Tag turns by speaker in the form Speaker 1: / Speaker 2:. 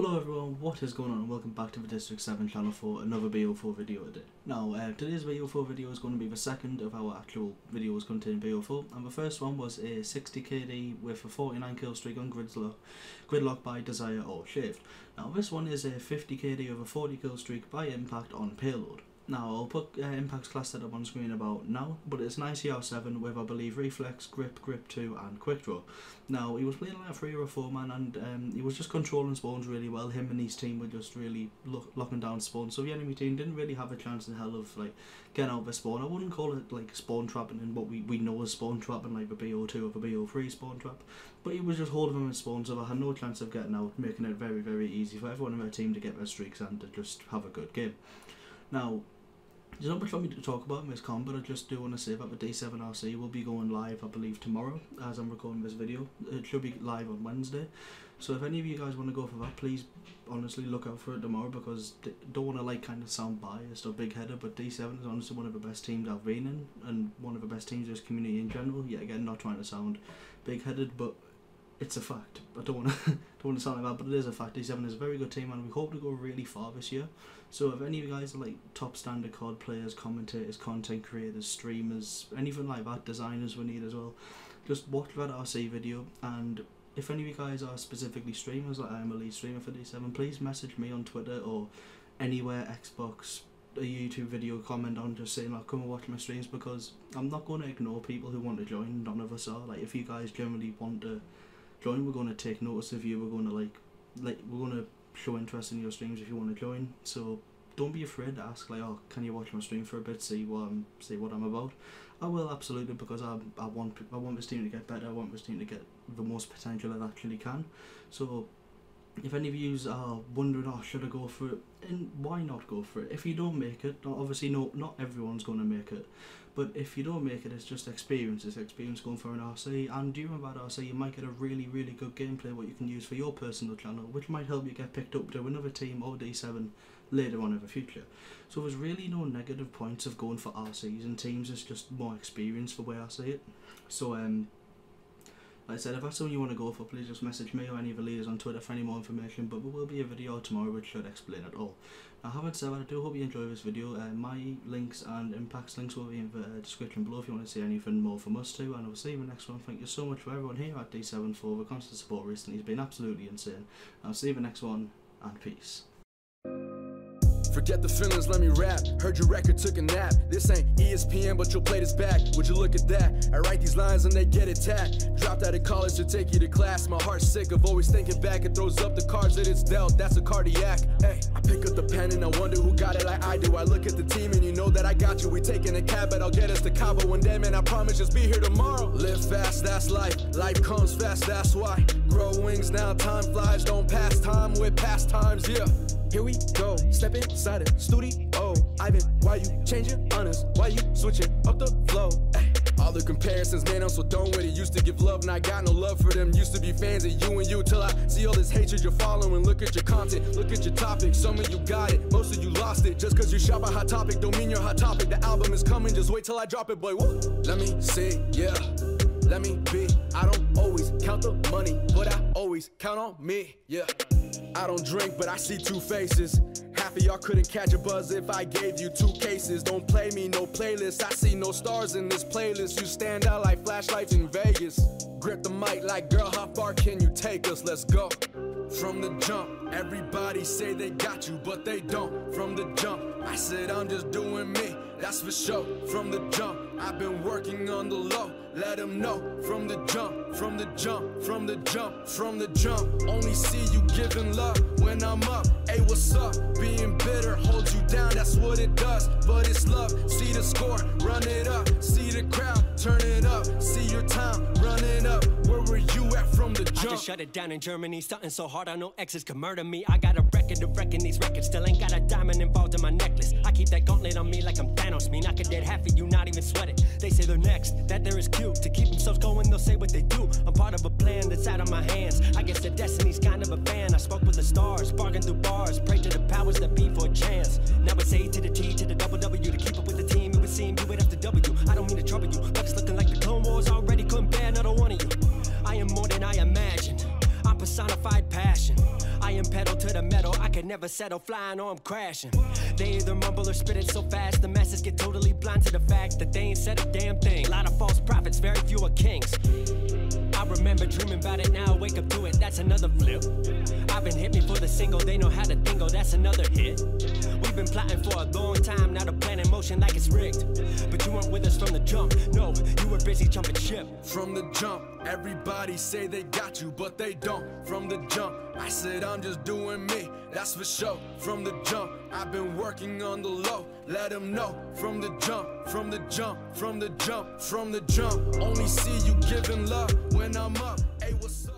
Speaker 1: Hello everyone, what is going on welcome back to the District 7 channel for another BO4 video today. Now, uh, today's BO4 video is going to be the second of our actual videos containing BO4 and the first one was a 60 KD with a 49 kill streak on Gridlock, Gridlock by Deziah or Shaved. Now this one is a 50 KD with a 40 kill streak by Impact on Payload. Now, I'll put uh, Impact's class setup on screen about now, but it's an ICR7 with, I believe, Reflex, Grip, Grip 2 and Quick Draw. Now, he was playing like a 3 or a 4 man and um, he was just controlling spawns really well. Him and his team were just really lock locking down spawns, so the enemy team didn't really have a chance in hell of like getting out of the spawn. I wouldn't call it like spawn trapping in what we, we know as spawn trapping, like the BO2 or the BO3 spawn trap, but he was just holding them in spawns, so they had no chance of getting out, making it very, very easy for everyone in their team to get their streaks and to just have a good game. Now, there's not much for me to talk about in this con, but I just do want to say that the D7 RC will be going live, I believe, tomorrow as I'm recording this video. It should be live on Wednesday. So if any of you guys want to go for that, please honestly look out for it tomorrow because I don't want to like kind of sound biased or big headed, but D7 is honestly one of the best teams I've been in and one of the best teams in this community in general. Yet again, not trying to sound big headed, but it's a fact. I don't want to don't want to sound like that, but it is a fact. D7 is a very good team, and we hope to go really far this year. So if any of you guys are like top standard COD players, commentators, content creators, streamers, anything like that, designers we need as well, just watch that RC video. And if any of you guys are specifically streamers, like I am a lead streamer for D7, please message me on Twitter or anywhere Xbox a YouTube video comment on just saying like come and watch my streams because I'm not going to ignore people who want to join none of us are like if you guys generally want to join. We're going to take notice of you. We're going to like, like we're going to show interest in your streams if you want to join. So don't be afraid to ask like, oh, can you watch my stream for a bit? See what I'm, see what I'm about. I will absolutely because I, I want, I want this team to get better. I want this team to get the most potential it actually can. So if any of you are wondering, oh, should I go for it? And why not go for it? If you don't make it, obviously, no, not everyone's going to make it. But if you don't make it, it's just experience. It's experience going for an RC. And during that RC, you might get a really, really good gameplay what you can use for your personal channel, which might help you get picked up to another team or D7 later on in the future. So there's really no negative points of going for RCs and teams. It's just more experience the way I see it. So um, like I said, if that's something you want to go for, please just message me or any of the leaders on Twitter for any more information, but there will be a video tomorrow which should explain it all. Now, having said that, I do hope you enjoy this video. Uh, my links and Impact's links will be in the uh, description below if you want to see anything more from us too, and I will see you in the next one. Thank you so much for everyone here at D7 for the constant support recently. It's been absolutely insane. I'll see you in the next one, and peace.
Speaker 2: Forget the feelings, let me rap. Heard your record took a nap. This ain't ESPN, but you'll play this back. Would you look at that? I write these lines and they get attacked. Dropped out of college to take you to class. My heart's sick of always thinking back. It throws up the cards that it's dealt. That's a cardiac. Hey, I pick up the pen and I wonder who got it like I do. I look at the team and you know that I got you. We taking a cab, but I'll get us to Cabo one day, man. I promise just be here tomorrow. Live fast, that's life. Life comes fast, that's why. Grow wings now, time flies. Don't pass time with past times, yeah. Here we go, step inside the studio. Ivan, why you changing honest? Why you switching up the flow? All the comparisons, man, I'm so done with it. Used to give love, I got no love for them. Used to be fans of you and you till I see all this hatred you're following. Look at your content, look at your topic. Some of you got it, most of you lost it. Just cause you shop a hot topic, don't mean you're hot topic. The album is coming, just wait till I drop it, boy. Woo. Let me see, yeah. Let me be. I don't always count the money, always count on me, yeah. I don't drink, but I see two faces. Half of y'all couldn't catch a buzz if I gave you two cases. Don't play me, no playlist. I see no stars in this playlist. You stand out like flashlights in Vegas. Grip the mic like, girl, how far can you take us? Let's go. From the jump, everybody say they got you, but they don't. From the jump, I said I'm just doing me, that's for sure. From the jump, I've been working on the low. Let them know from the jump, from the jump, from the jump, from the jump. Only see you giving love when I'm up. Hey, what's up? Being bitter holds you down, that's what it does. But it's love. See the score, run it up. See the crowd, turn it up. See your time, running up. Where were you at from the jump?
Speaker 3: I just shut it down in Germany. Something so hard I know exes can murder me. I got a record of wrecking these records. Still ain't got a diamond involved in my necklace. I keep that gauntlet on me like I'm Thanos. Me knock a dead half of you, not even sweat it. They say they're next, that there is cute. To keep themselves going, they'll say what they do. I'm part of a plan that's out of my hands. I guess the destiny's kind of a fan. I spoke with the stars, bargained through bars. Pray to the powers that be for a chance. Now it's A to the passion. I am pedal to the could never settle flying or I'm crashing. They either mumble or spit it so fast, the masses get totally blind to the fact that they ain't said a damn thing. A lot of false prophets, very few are kings. I remember dreaming about it now, I wake up to it, that's another flip. I've been hit me for the single, they know how to dingo, that's another hit. We've been plotting for a long time, now the plan in motion like it's rigged. But you weren't with us from the jump, no, you were busy jumping ship.
Speaker 2: From the jump, everybody say they got you, but they don't. From the jump, I said I'm just doing me, that's for sure. From the jump, I've been working on the low, let them know. From the jump, from the jump, from the jump, from the jump. Only see you giving love when I'm up. Hey, what's up?